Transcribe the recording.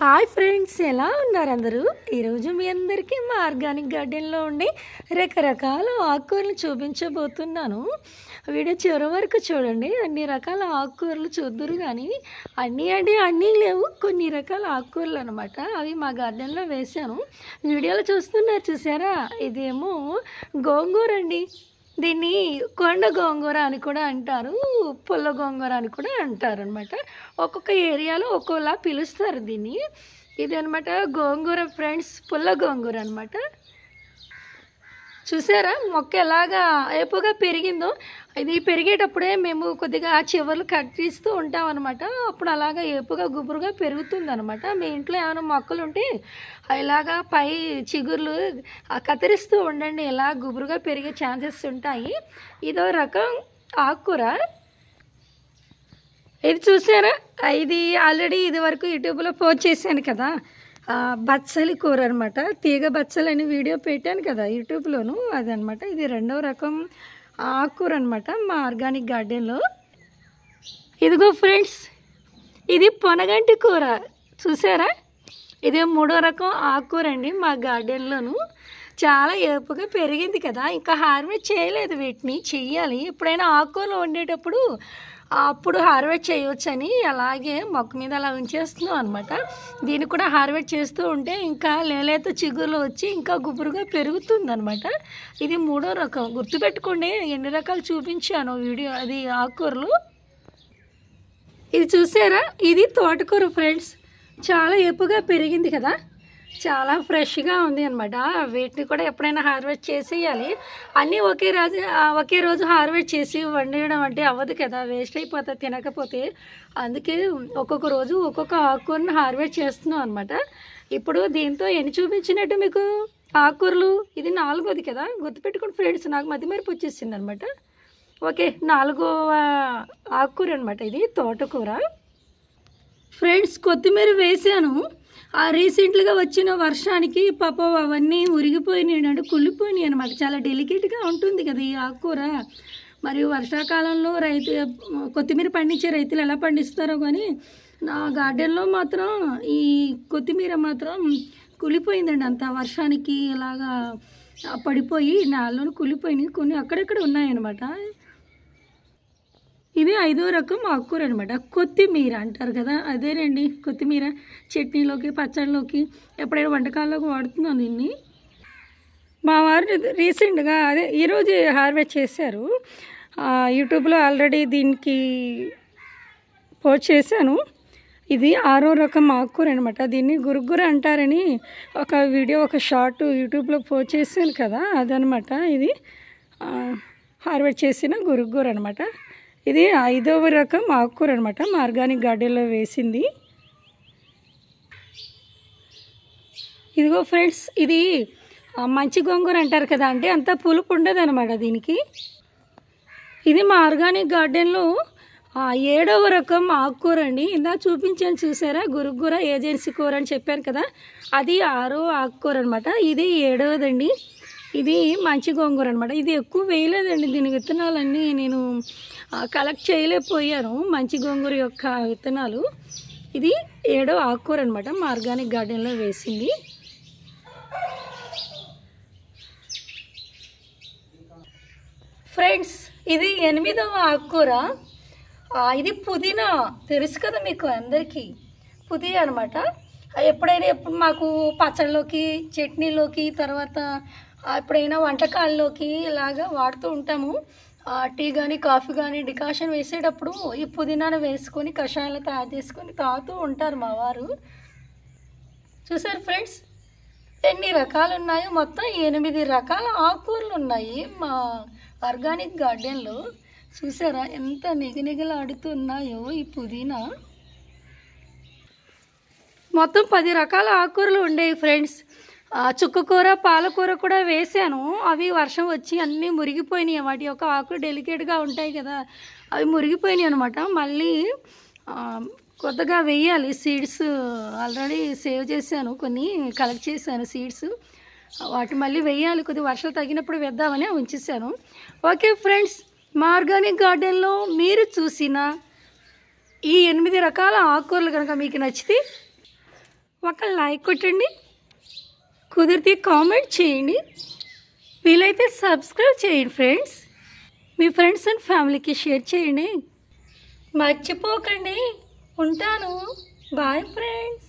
Hi friends ఎలా ఉన్నారు అందరూ? ఈరోజు మీ అందరికీ మా ఆర్గానిక్ గార్డెన్లో ఉండే రకరకాల ఆకుకూరలు చూపించబోతున్నాను. వీడియో చివరి వరకు చూడండి. అన్ని రకాల ఆకుకూరలు చూద్దరు కానీ అన్నీ అంటే అన్నీ లేవు. కొన్ని రకాల ఆకుకూరలు అనమాట అవి మా గార్డెన్లో వేశాను. వీడియోలో చూస్తున్నారు చూసారా? ఇదేమో గోంగూర అండి దీన్ని కొండ గోంగూర అని కూడా అంటారు పుల్ల గోంగూర అని కూడా అంటారు అనమాట ఒక్కొక్క ఏరియాలో ఒక్కోలా పిలుస్తారు దీన్ని. ఇది అనమాట గోంగూర ఫ్రెండ్స్ పుల్ల గోంగూర అనమాట చూసారా? మొక్క ఎలాగా ఏపుగా పెరిగిందో. ఇది పెరిగేటప్పుడే మేము కొద్దిగా ఆ చివర్లు కట్ చేస్తూ ఉంటాం అనమాట అప్పుడు అలాగా ఏపుగా గుబురుగా పెరుగుతుంది అనమాట మీ ఇంట్లో ఏమైనా మొక్కలు ఉంటే ఇలాగా పై చిగుర్లు ఆ కత్తిరిస్తూ ఉండండి. ఇలా గుబురుగా పెరిగే ఛాన్సెస్ ఉంటాయి. ఇదో రకం ఆకుకూర ఇది చూసారా? ఇది ఆల్రెడీ ఇది వరకు యూట్యూబ్లో పోస్ట్ చేశాను కదా. బచ్చలి కూర అనమాట తీగ బచ్చలు అని వీడియో పెట్టాను కదా యూట్యూబ్లోను. అదనమాట ఇది రెండవ రకం ఆకుకూర అనమాట మా ఆర్గానిక్ గార్డెన్లో. ఇదిగో ఫ్రెండ్స్ ఇది పొనగంటి కూర. చూసారా? ఇది మూడో రకం ఆకుకూర అండి మా గార్డెన్లోను. చాలా ఏపుగా పెరిగింది కదా. ఇంకా హార్వెస్ట్ చేయలేదు వీటిని. చెయ్యాలి. ఎప్పుడైనా ఆకుకూరలు వండేటప్పుడు అప్పుడు హార్వెస్ట్ చేయవచ్చని అలాగే మొక్క మీద అలా ఉంచేస్తున్నాం అనమాట దీన్ని కూడా హార్వెస్ట్ చేస్తూ ఉంటే ఇంకా లేలేత చిగురులు వచ్చి ఇంకా గుబురుగా పెరుగుతుంది అనమాట ఇది మూడో రకం. గుర్తుపెట్టుకోండి ఎన్ని రకాలు చూపించాను వీడియో అది ఆకుకూరలు. ఇది చూసారా? ఇది తోటకూర ఫ్రెండ్స్. చాలా ఏపుగా పెరిగింది కదా. చాలా ఫ్రెష్గా ఉంది అనమాట వీటిని కూడా ఎప్పుడైనా హార్వెస్ట్ చేసేయాలి. అన్నీ ఒకే రోజు ఒకే రోజు హార్వెస్ట్ చేసి వండేయడం అంటే అవ్వదు కదా. వేస్ట్ అయిపోతుంది తినకపోతే. అందుకే ఒక్కొక్క రోజు ఒక్కొక్క ఆకుకూరని హార్వెస్ట్ చేస్తున్నాం అనమాట ఇప్పుడు దీంతో ఎన్ని చూపించినట్టు మీకు? ఆకుకూరలు ఇది నాలుగోది కదా. గుర్తుపెట్టుకుని ఫ్రెండ్స్ నాకు మధ్య మరిపి వచ్చేసింది అనమాట ఓకే నాలుగో ఆకుకూర అనమాట ఇది తోటకూర. ఫ్రెండ్స్ కొత్తిమీర వేసాను ఆ రీసెంట్గా వచ్చిన వర్షానికి పాప అవన్నీ ఉరిగిపోయినాయి అంటే కుళ్ళిపోయినాయి అనమాట చాలా డెలికేట్గా ఉంటుంది కదా ఈ ఆకుకూర. మరియు వర్షాకాలంలో రైతు కొత్తిమీర పండించే రైతులు ఎలా పండిస్తారో కానీ నా గార్డెన్లో మాత్రం ఈ కొత్తిమీర మాత్రం కుళ్ళిపోయిందండి. అంత వర్షానికి ఇలాగా పడిపోయి నాలోనే కుళ్ళిపోయినాయి. కొన్ని అక్కడక్కడ ఉన్నాయన్నమాట. ఇది ఐదో రకం ఆకుకూర అనమాట కొత్తిమీర అంటారు కదా అదేనండి కొత్తిమీర. చట్నీలోకి పచ్చడిలోకి ఎప్పుడైనా వంటకాల్లోకి వాడుతున్నాం దీన్ని మా వారు రీసెంట్గా అదే ఈరోజు హార్వెస్ట్ చేశారు. యూట్యూబ్లో ఆల్రెడీ దీనికి పోస్ట్ చేశాను. ఇది ఆరో రకం ఆకుకూర అనమాట దీన్ని గురుగుర అంటారని ఒక వీడియో ఒక షార్ట్ యూట్యూబ్లో పోస్ట్ చేశాను కదా అదనమాట ఇది హార్వెస్ట్ చేసిన గురుగుర అనమాట ఇది ఐదవ రకం ఆకుకూర అనమాట మా ఆర్గానిక్ గార్డెన్లో వేసింది. ఇదిగో ఫ్రెండ్స్ ఇది మంచి గోంగూర అంటారు కదా అంటే అంత పులుపు ఉండదు అనమాట దీనికి. ఇది మా ఆర్గానిక్ గార్డెన్లో ఏడవ రకం ఆకుకూర అండి. ఇందా చూపించాను చూసారా? గురుగుర ఏజెన్సీ కూర అని చెప్పాను కదా. అది ఆరో ఆకుకూర అనమాట ఇది ఏడవదండి. ఇది మంచి గోంగూర అనమాట ఇది ఎక్కువ వేయలేదండి. దీని విత్తనాలన్నీ నేను కలెక్ట్ చేయలేకపోయాను. మంచి గోంగూర యొక్క విత్తనాలు. ఇది ఏడో ఆకుకూర అనమాట మా ఆర్గానిక్ గార్డెన్లో వేసింది. ఫ్రెండ్స్ ఇది ఎనిమిదవ ఆకుకూర. ఇది పుదీనా. తెలుసు కదా మీకు అందరికీ? పుదీనా అనమాట ఎప్పుడైనా ఎప్పుడు మాకు పచ్చళ్ళలోకి చట్నీలోకి తర్వాత ఎప్పుడైనా వంటకాల్లోకి ఇలాగా వాడుతూ ఉంటాము. టీ కానీ కాఫీ కానీ డికాషన్ వేసేటప్పుడు ఈ పుదీనాను వేసుకొని కషాయాలు తయారు చేసుకొని తాగుతూ ఉంటారు మా వారు. చూసారు ఫ్రెండ్స్? ఎన్ని రకాలు ఉన్నాయో మొత్తం ఎనిమిది రకాల ఆకుకూరలు ఉన్నాయి మా ఆర్గానిక్ గార్డెన్లో. చూసారా ఎంత నిగనిగలాడుతున్నాయో ఈ పుదీనా. మొత్తం పది రకాల ఆకుకూరలు ఉండేవి ఫ్రెండ్స్. చుక్కకూర పాలకూర కూడా వేసాను. అవి వర్షం వచ్చి అన్నీ మురిగిపోయినాయి వాటి యొక్క ఆకులు డెలికేట్గా ఉంటాయి కదా అవి మురిగిపోయినాయి అనమాట మళ్ళీ కొత్తగా వేయాలి. సీడ్స్ ఆల్రెడీ సేవ్ చేశాను. కొన్ని కలెక్ట్ చేశాను సీడ్స్. వాటి మళ్ళీ వేయాలి. కొద్ది వర్షాలు తగినప్పుడు వేద్దామని ఉంచేసాను ఓకే ఫ్రెండ్స్ మా ఆర్గానిక్ గార్డెన్లో మీరు చూసిన ఈ ఎనిమిది రకాల ఆకుకూరలు కనుక మీకు నచ్చితే ఒక లైక్ కొట్టండి. కుదిరితే కామెంట్ చేయండి. వీలైతే సబ్స్క్రైబ్ చేయండి ఫ్రెండ్స్ మీ ఫ్రెండ్స్ అండ్ ఫ్యామిలీకి షేర్ చేయండి. మర్చిపోకండి. ఉంటాను. Bye friends